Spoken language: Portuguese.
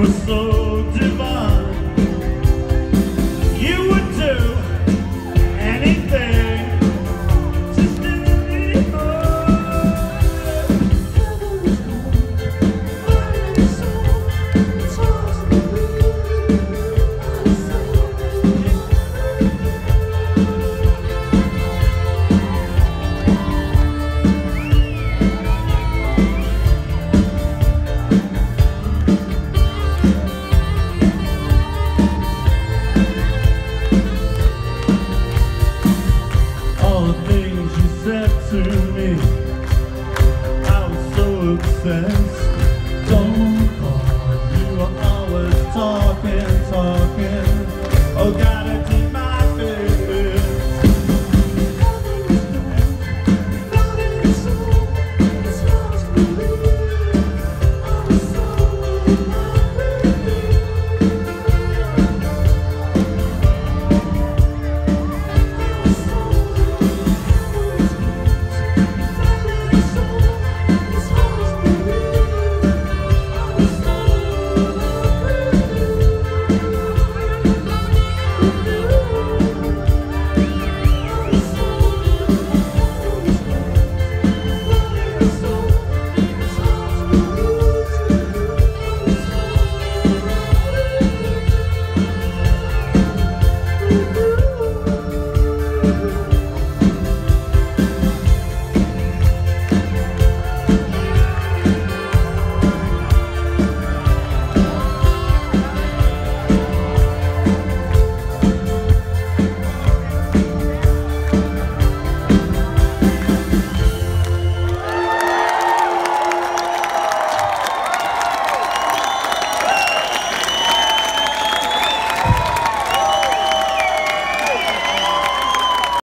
como sou. confess.